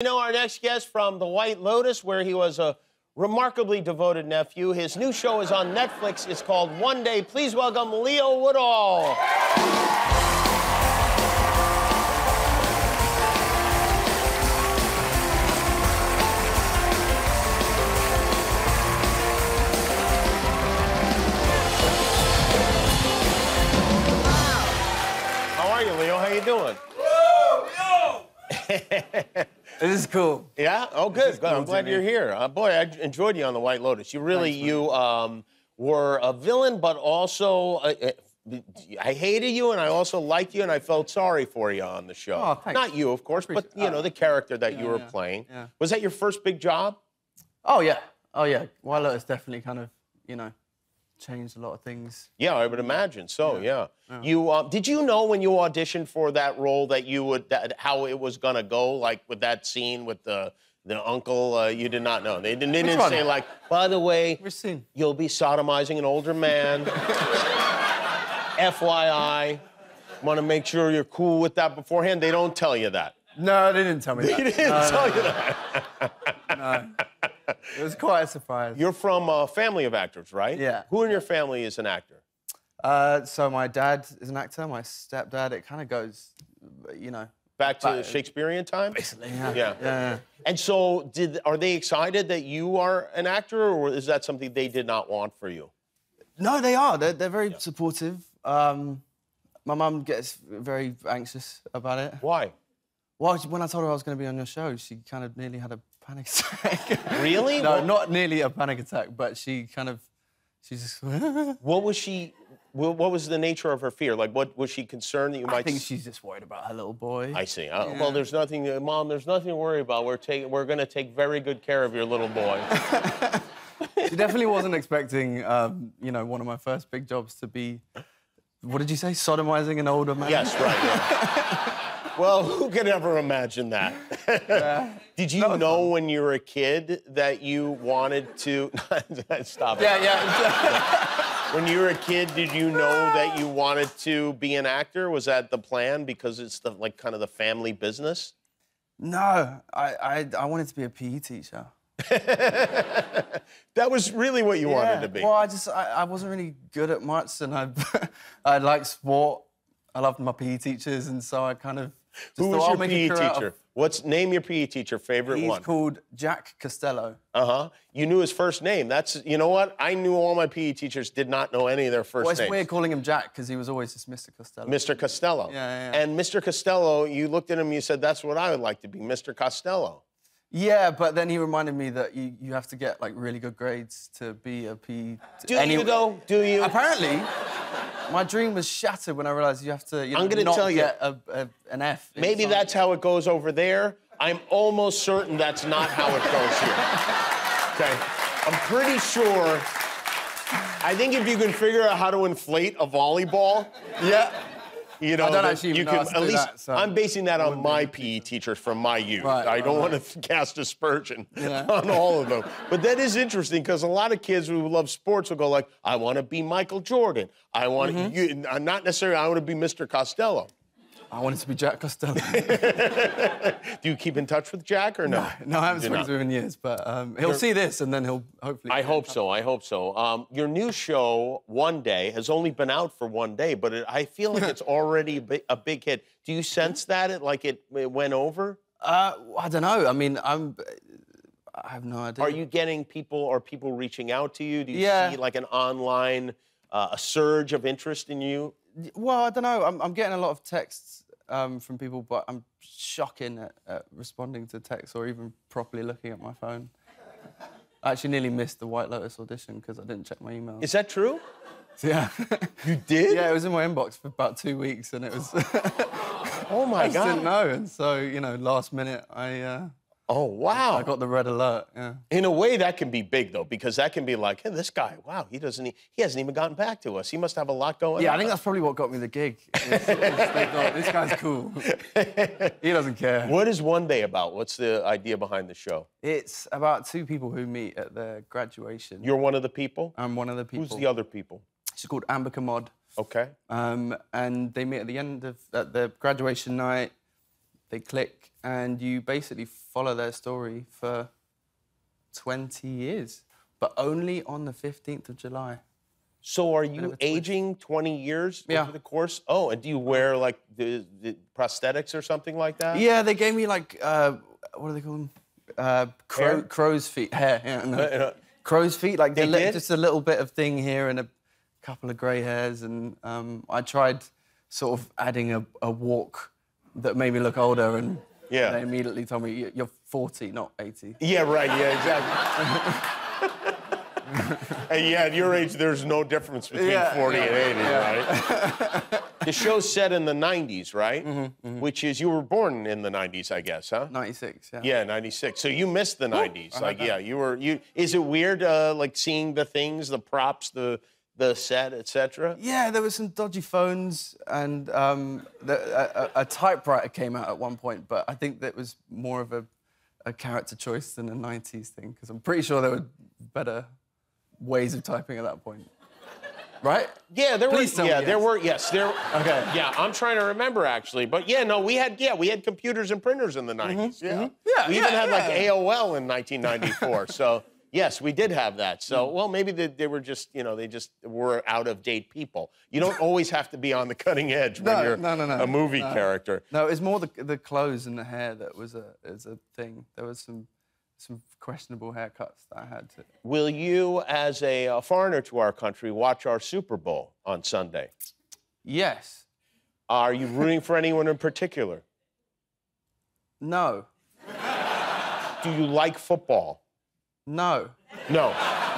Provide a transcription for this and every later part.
You know, our next guest from The White Lotus, where he was a remarkably devoted nephew. His new show is on Netflix. It's called One Day. Please welcome Leo Woodall. Is cool. Yeah. Oh, good. good. cool I'm glad you're here. Uh, boy, I enjoyed you on the White Lotus. You really, you um, were a villain, but also uh, uh, I hated you, and I also liked you, and I felt sorry for you on the show. Oh, thanks. Not you, of course, but Appreciate- you know the character that you were yeah, playing. yeah. Was that your first big job? Oh yeah. Oh yeah. White Lotus definitely kind of, you know, changed a lot of things. Yeah, I would imagine so. Yeah. You uh, did you know when you auditioned for that role that you would that, how it was gonna go? Like with that scene with the the uncle, uh, you did not know. They didn't, they didn't say like, by the way, you'll be sodomizing an older man. FYI, want to make sure you're cool with that beforehand. They don't tell you that. No, they didn't tell me They that. didn't tell you that. It was quite a surprise. You're from a family of actors, right? Yeah. Who in your family is an actor? Uh, so my dad is an actor. My stepdad. It kind of goes, you know. Back to But- Shakespearean time? Basically, yeah. Yeah. Yeah. And so, did are they excited that you are an actor, or is that something they did not want for you? No, they are. They're, they're very supportive. Um, my mum gets very anxious about it. Why? Well, when I told her I was going to be on your show, she kind of nearly had a panic attack. Really? no, What- not nearly a panic attack, but she kind of, she just. What was she? What was the nature of her fear? Like, what was she concerned that you might? I think she's just worried about her little boy. I see. Uh, Well, there's nothing, uh, Mom. There's nothing to worry about. We're taking. We're going to take very good care of your little boy. She definitely wasn't expecting, um, you know, one of my first big jobs to be, what did you say, sodomizing an older man? yes, right. yeah. Well, who could ever imagine that? Did you know when you were a kid that you wanted to? Stop it. Yeah, yeah. When you were a kid, did you know that you wanted to be an actor? Was that the plan because it's the like kind of the family business? no, I, I, I wanted to be a PE teacher. That was really what you wanted to be. Well, I just, I, I wasn't really good at much, and I, I liked sport. I loved my PE teachers, and so I kind of. Who was your I'll make a PE career out of- teacher? What's name your PE teacher? Favorite He's one? He's called Jack Costello. Uh huh. You knew his first name. That's you know what? I knew all my PE teachers did not know any of their first Well, it's names. weird calling him Jack because he was always just Mr. Costello. Mr. Costello. Yeah, yeah, yeah. And Mr. Costello, you looked at him, you said, "That's what I would like to be, Mr. Costello." Yeah, but then he reminded me that you, you have to get like really good grades to be a PE. Do any- you though? Do you? Apparently, my dream was shattered when I realized you have to. You know, I'm gonna tell you- a, a, an F. Maybe that's how it goes over there. I'm almost certain that's not how it goes here. Okay. I'm pretty sure. I think if you can figure out how to inflate a volleyball, Yeah. You know, don't actually you can at least. that, so I'm basing that on my PE teacher from my youth. Right, I don't right. want to cast aspersion Yeah. on all of them. But that is interesting because a lot of kids who love sports will go like, "I want to be Michael Jordan. I want Mm-hmm. you, not necessarily. I want to be Mr. Costello." I wanted to be Jack Costello. Do you keep in touch with Jack or no? no, I haven't spoken to him in years, but um, he'll see this and then he'll hopefully. I hope so. I hope so. Um, your new show, One Day, has only been out for one day, but it, I feel like it's already a big, a big hit. Do you sense that it like it, it went over? Uh, I don't know. I mean, I'm. I have no idea. Are you getting people? Are people reaching out to you? Do you Yeah. see like an online uh, a surge of interest in you? Well, I don't know. I'm, I'm getting a lot of texts um, from people, but I'm shocking at, at responding to texts or even properly looking at my phone. I actually nearly missed the White Lotus audition because I didn't check my email. Is that true? yeah. You did? yeah, it was in my inbox for about two weeks, and it was. Oh my I just didn't know, and so you know, last minute, I uh, Oh wow. I got the red alert. Yeah. In a way, that can be big though, because that can be like, hey, this guy, wow, he doesn't, he hasn't even gotten back to us. He must have a lot going Yeah, on. I think that's probably what got me the gig. is- is thought, this guy's cool. he doesn't care. What is One Day about? What's the idea behind the show? It's about two people who meet at their graduation. You're one of the people. I'm one of the people. Who's the other people? She's called Ambika Mod. Okay. Um, and they meet at the end of at the graduation night. They click, and you basically follow their story for 20 years, but only on the 15th of July. So are you aging 20 years Yeah. over the course? Oh, and do you wear like the, the prosthetics or something like that? Yeah, they gave me like uh, what do they call them? Uh, crow, crow's feet. Hair. Yeah, no. uh, crow's feet. Like They the did? just a little bit of thing here and a couple of grey hairs, and um, I tried sort of adding a, a walk that made me look older, and Yeah. they immediately told me "You- you're 40, not 80. Yeah, right. Yeah, exactly. and yeah, at your age, there's no difference between Yeah, 40 and 80, yeah. right? the show's set in the 90s, right? Mm-hmm, Which is, you were born in the 90s, I guess, huh? 96. Yeah. Yeah, 96. So you missed the 90s. I Like, heard yeah, you were, you, is it weird, uh, like seeing the things, the props, the, the set, etc.? Yeah, there were some dodgy phones, and um, the, a, a, typewriter came out at one point, but I think that was more of a, a character choice than a 90s thing, because I'm pretty sure there were better ways of typing at that point. Right? Yeah, there Please were. Yeah, there were. Yes, there. Okay. Yeah, I'm trying to remember actually, but yeah, no, we had yeah, we had computers and printers in the 90s. Yeah. Mm-hmm, Yeah, We yeah, even had like. AOL in 1994. so yes, we did have that. So well, maybe they, they were just you know they just were out of date people. You don't always have to be on the cutting edge when No, you're no, no, no, a movie no. character. No, it's more the, the clothes and the hair that was a, is a thing. There was some, some questionable haircuts that I had to. Will you, as a, uh foreigner to our country, watch our Super Bowl on Sunday? Yes. Are you rooting for anyone in particular? No. Do you like football? No. No.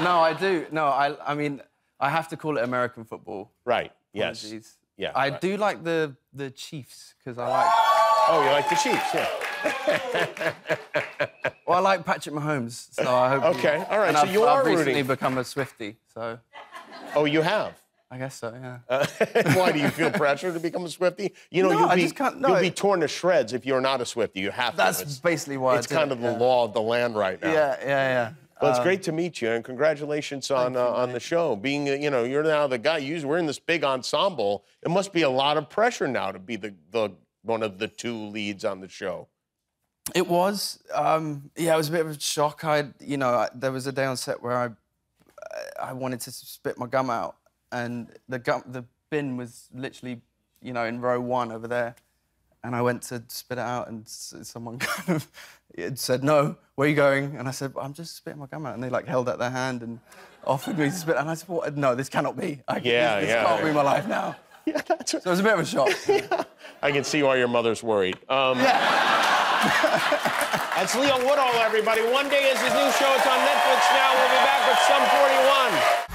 No, I do. No, I, I mean, I have to call it American football. Right. Yes. Apologies. Yeah, I right. do like the the Chiefs because I like. Oh, you like the Chiefs? Yeah. Well, I like Patrick Mahomes, so I hope. Okay, all right, And so I've, you I've recently rooting. become a Swiftie, so Oh, you have. I guess so. Yeah. Uh, Why do you feel pressure to become a Swiftie? You know, No, you'll be just can't- no, you'll be torn to shreds if you're not a Swiftie. You have to. That's basically why. it's kind it, of the yeah. law of the land right now. Yeah, yeah, yeah. Well, it's Um, great to meet you, and congratulations on uh, on the show. Being, uh, you know, you're now the guy. You, we're in this big ensemble. It must be a lot of pressure now to be the, the one of the two leads on the show. It was, um, yeah, it was a bit of a shock. I, you know, I, there was a day on set where I, I wanted to spit my gum out, and the gum, the bin was literally, you know, in row one over there, and I went to spit it out, and someone kind of it said, "No, where are you going?" And I said, "I'm just spitting my gum out," and they like held out their hand and offered me to spit, and I said, what? "No, this cannot be. I, Yeah, this, this yeah, can't yeah. be my life now." Yeah, that's right. So it was a bit of a shock. I can see why your mother's worried. Um, That's Leo Woodall, everybody. One day is his new show. It's on Netflix now. We'll be back with Sum 41.